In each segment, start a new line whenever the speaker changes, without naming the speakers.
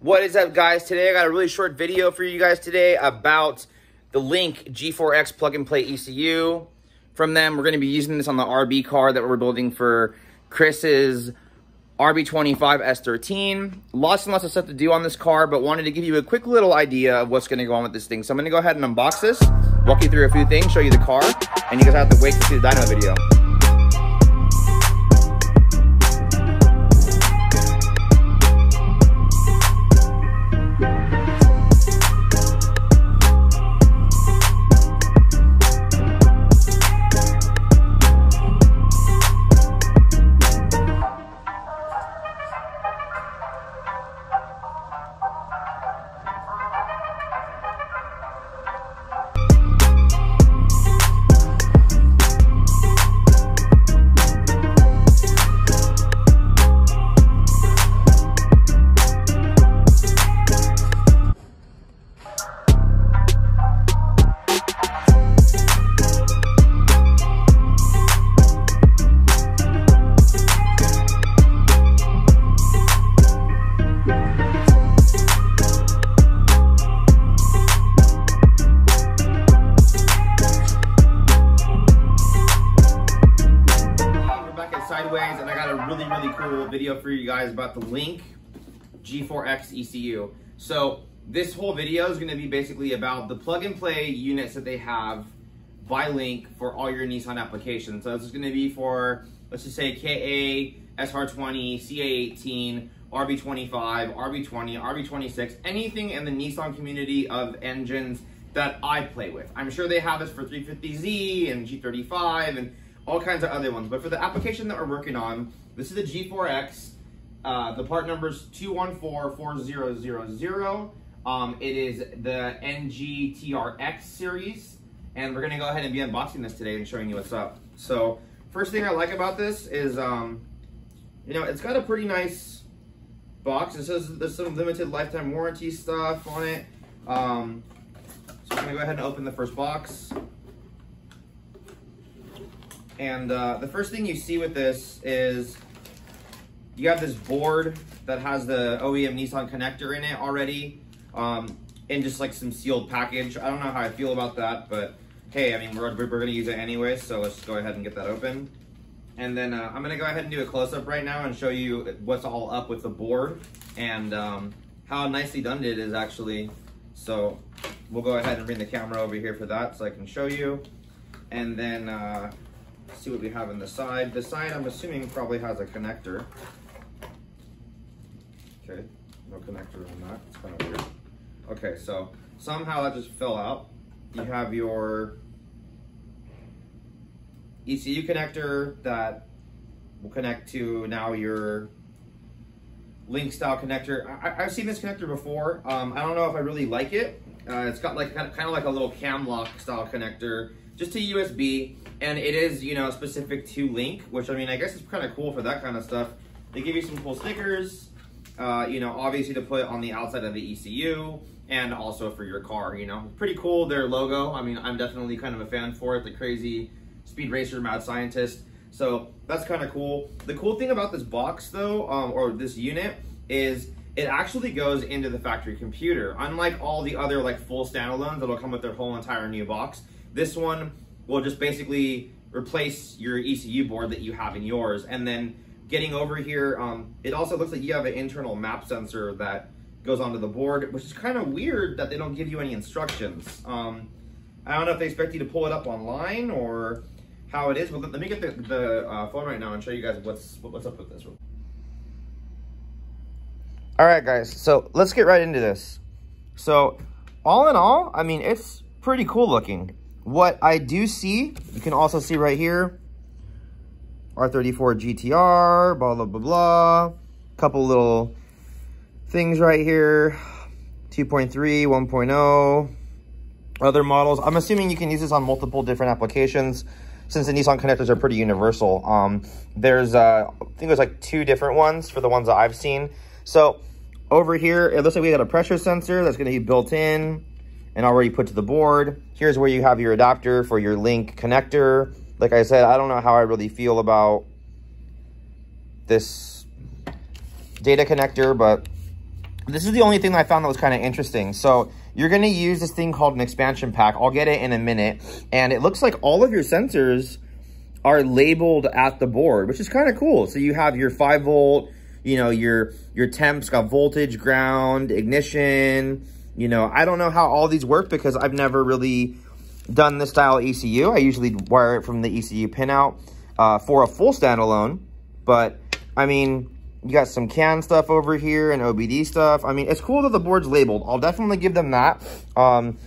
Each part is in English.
What is up, guys? Today I got a really short video for you guys today about the Link G4X plug-and-play ECU from them. We're going to be using this on the RB car that we're building for Chris's RB25 S13. Lots and lots of stuff to do on this car, but wanted to give you a quick little idea of what's going to go on with this thing. So I'm going to go ahead and unbox this, walk you through a few things, show you the car, and you guys have to wait to see the dyno video. Video for you guys about the Link G4X ECU. So this whole video is going to be basically about the plug-and-play units that they have by Link for all your Nissan applications. So this is going to be for, let's just say, KA, SR20, CA18, RB25, RB20, RB26, anything in the Nissan community of engines that I play with. I'm sure they have this for 350Z and G35 and all kinds of other ones. But for the application that we're working on, this is the G4X. Uh, the part number is 2144000. Um, it is the NGTRX series. And we're gonna go ahead and be unboxing this today and showing you what's up. So first thing I like about this is, um, you know, it's got a pretty nice box. It says there's some limited lifetime warranty stuff on it. Um, so I'm gonna go ahead and open the first box. And uh, the first thing you see with this is you have this board that has the OEM Nissan connector in it already um, in just like some sealed package. I don't know how I feel about that, but hey, I mean, we're, we're to use it anyway, so let's go ahead and get that open. And then uh, I'm to go ahead and do a close-up right now and show you what's all up with the board and um, how nicely done it is actually. So we'll go ahead and bring the camera over here for that so I can show you. And then uh, see what we have in the side. The side, I'm assuming, probably has a connector. Okay, no connector on that. It's kind of weird. Okay, so somehow that just fell out. You have your ECU connector that will connect to now your link style connector. I, have seen this connector before. Um, I don't know if I really like it. Uh, it's got like kind of, kind of like a little cam lock style connector, just to USB, and it is you know specific to Link, which I mean I guess it's kind of cool for that kind of stuff. They give you some cool stickers, uh, you know, obviously to put on the outside of the ECU and also for your car, you know. Pretty cool, their logo. I mean, I'm definitely kind of a fan for it, the crazy speed racer mad scientist. So that's kind of cool. The cool thing about this box though, um, or this unit, is it actually goes into the factory computer. Unlike all the other like full standalones that'll come with their whole entire new box, this one will just basically replace your ECU board that you have in yours. And then getting over here, um, it also looks like you have an internal map sensor that goes onto the board, which is kind of weird that they don't give you any instructions. Um, I don't know if they expect you to pull it up online or how it is, but let me get the, the uh, phone right now and show you guys what's what's up with this. All right, guys, so let's get right into this. So all in all, I mean, it's pretty cool looking. What I do see, you can also see right here, R34 GTR, blah, blah, blah, blah. Couple little things right here. 2.3, 1.0, other models. I'm assuming you can use this on multiple different applications since the Nissan connectors are pretty universal. Um, there's, uh, I think there's like two different ones for the ones that I've seen. So over here, it looks like we got a pressure sensor that's going to be built in and already put to the board. Here's where you have your adapter for your link connector. Like I said, I don't know how I really feel about this data connector, but This is the only thing I found that was kind of interesting. So you're going to use this thing called an expansion pack. I'll get it in a minute. And it looks like all of your sensors are labeled at the board, which is kind of cool. So you have your 5 volt, you know, your, your temps got voltage, ground, ignition. You know, I don't know how all these work because I've never really done this style ECU. I usually wire it from the ECU pinout uh, for a full standalone. But, I mean, you got some CAN stuff over here and OBD stuff. I mean, it's cool that the board's labeled. I'll definitely give them that. Um,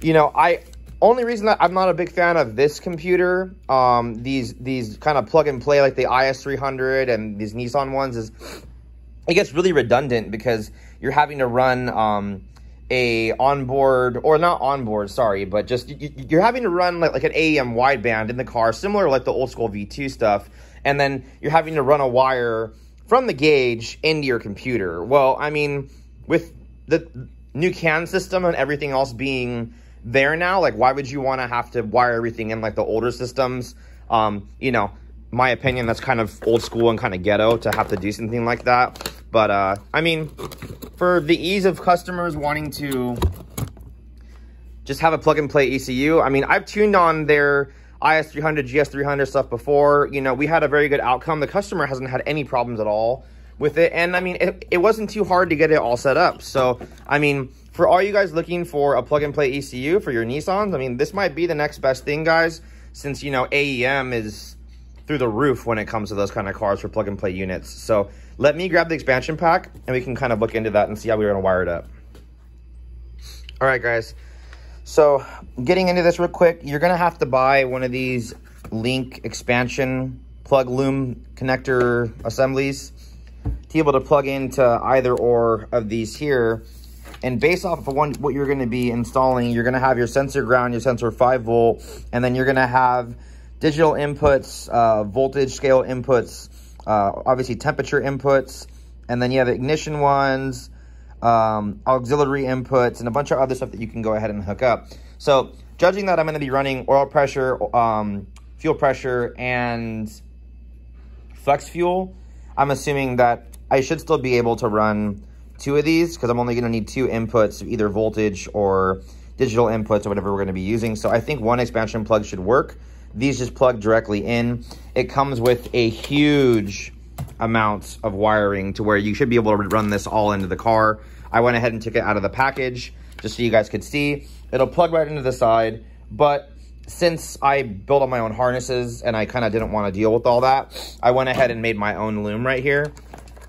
you know, I only reason that I'm not a big fan of this computer, um, these these kind of plug and play like the IS300 and these Nissan ones is it gets really redundant because you're having to run um, a onboard or not onboard, sorry, but just you, are having to run like, like an AEM wideband in the car, similar like the old school V2 stuff, and then you're having to run a wire from the gauge into your computer. Well, I mean, with the new CAN system and everything else being there now, like why would you want to have to wire everything in like the older systems? Um, you know, my opinion, that's kind of old school and kind of ghetto to have to do something like that. But, uh, I mean, for the ease of customers wanting to just have a plug and play ECU, I mean, I've tuned on their IS300, GS300 stuff before. You know, we had a very good outcome. The customer hasn't had any problems at all with it. And I mean, it, it wasn't too hard to get it all set up. So, I mean, for all you guys looking for a plug and play ECU for your Nissans, I mean, this might be the next best thing, guys, since, you know, AEM is through the roof when it comes to those kind of cars for plug and play units. So let me grab the expansion pack and we can kind of look into that and see how we're to wire it up. All right, guys. So getting into this real quick, you're to have to buy one of these link expansion plug loom connector assemblies to be able to plug into either or of these here. And based off of one, what you're to be installing, you're to have your sensor ground, your sensor 5 volt, and then you're to have digital inputs, uh, voltage scale inputs, uh, obviously temperature inputs, and then you have ignition ones, um, auxiliary inputs, and a bunch of other stuff that you can go ahead and hook up. So judging that I'm going to be running oil pressure, um, fuel pressure, and flex fuel, I'm assuming that I should still be able to run two of these because I'm only going to need two inputs, either voltage or digital inputs or whatever we're going to be using. So I think one expansion plug should work. These just plug directly in. It comes with a huge amount of wiring to where you should be able to run this all into the car. I went ahead and took it out of the package just so you guys could see. It'll plug right into the side, but since I built all my own harnesses and I kind of didn't want to deal with all that, I went ahead and made my own loom right here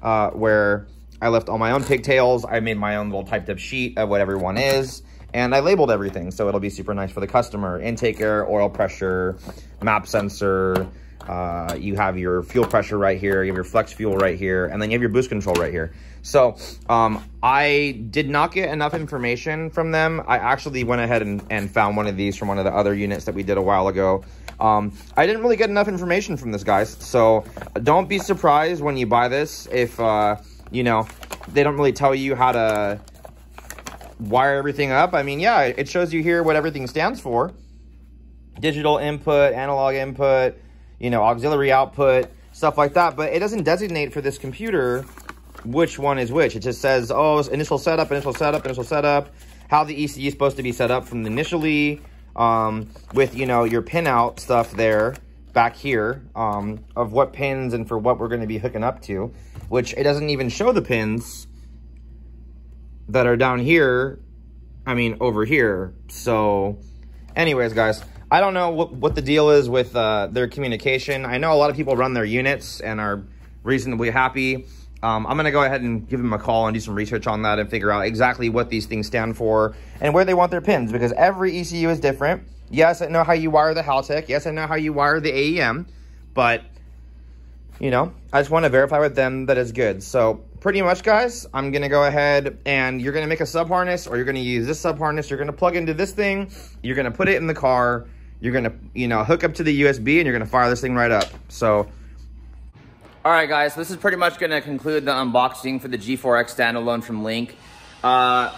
uh, where I left all my own pigtails. I made my own little typed up sheet of what everyone is and I labeled everything, so it'll be super nice for the customer. Intake air, oil pressure, map sensor, uh, you have your fuel pressure right here, you have your flex fuel right here, and then you have your boost control right here. So um, I did not get enough information from them. I actually went ahead and, and found one of these from one of the other units that we did a while ago. Um, I didn't really get enough information from this, guys. So don't be surprised when you buy this if, uh, you know, they don't really tell you how to wire everything up. I mean, yeah, it shows you here what everything stands for. Digital input, analog input, you know, auxiliary output, stuff like that. But it doesn't designate for this computer which one is which. It just says, oh, initial setup, initial setup, initial setup, how the ECU is supposed to be set up from initially um, with, you know, your pinout stuff there back here um, of what pins and for what we're going to be hooking up to, which it doesn't even show the pins that are down here, I mean, over here. So anyways, guys, I don't know what, what the deal is with uh, their communication. I know a lot of people run their units and are reasonably happy. Um, I'm going to go ahead and give them a call and do some research on that and figure out exactly what these things stand for and where they want their pins because every ECU is different. Yes, I know how you wire the Haltech. Yes, I know how you wire the AEM, but you know, I just want to verify with them that it's good. So pretty much, guys, I'm going to go ahead and you're going to make a sub harness or you're going to use this sub harness. You're going to plug into this thing. You're going to put it in the car. You're going to, you know, hook up to the USB and you're going to fire this thing right up. So, all right, guys, this is pretty much going to conclude the unboxing for the G4X standalone from Link. Uh,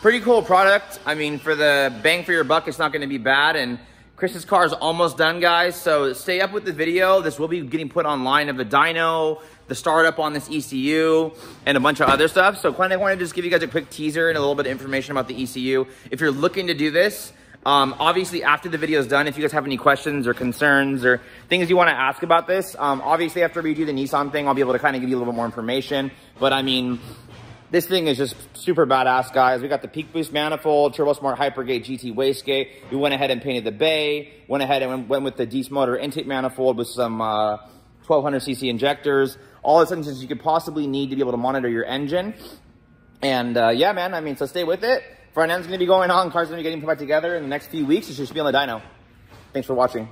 pretty cool product. I mean, for the bang for your buck, it's not going to be bad. And Chris's car is almost done, guys, so stay up with the video. This will be getting put online of the dyno, the startup on this ECU, and a bunch of other stuff. So kind of want to just give you guys a quick teaser and a little bit of information about the ECU. If you're looking to do this, um, obviously, after the video is done, if you guys have any questions or concerns or things you want to ask about this, um, obviously after we do the Nissan thing, I'll be able to kind of give you a little bit more information. But I mean, this thing is just super badass, guys. We got the Peak Boost manifold, Turbosmart Hypergate GT wastegate. We went ahead and painted the bay, went ahead and went with the Dees Motor intake manifold with some uh, 1200cc injectors. All the things you could possibly need to be able to monitor your engine. And uh, yeah, man, I mean, so stay with it. Front end's gonna be going on, car's gonna be getting put back together in the next few weeks. It should be on the dyno. Thanks for watching.